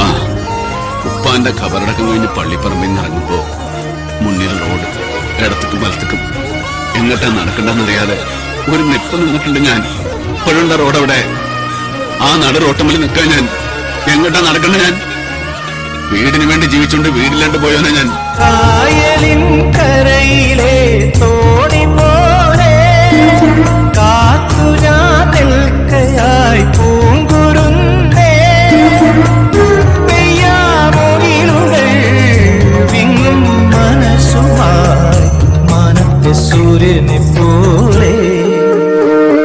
ഉമ്മ ഉപ്പാന്റെ ഖബറടക്കം കഴിഞ്ഞ് പള്ളിപ്പറമ്പിൽ നിന്ന് ഇറങ്ങുമ്പോ മുന്നിൽ റോഡ് ഇടത്തേക്കും വലത്തേക്കും എങ്ങോട്ടാ നടക്കണ്ടെന്നറിയാതെ ഒരു നിപ്പ് നിന്നിട്ടുണ്ട് ഞാൻ. ഇപ്പോഴുള്ള റോഡ് അവിടെ ആ നട റോട്ടമ്മിൽ നിൽക്കാൻ ഞാൻ. എങ്ങോട്ടാ നടക്കണ്ട ഞാൻ? വീടിന് വേണ്ടി ജീവിച്ചുകൊണ്ട് വീടില്ലാണ്ട് പോയോനെ ഞാൻ. സൂര്യനെ പോലെ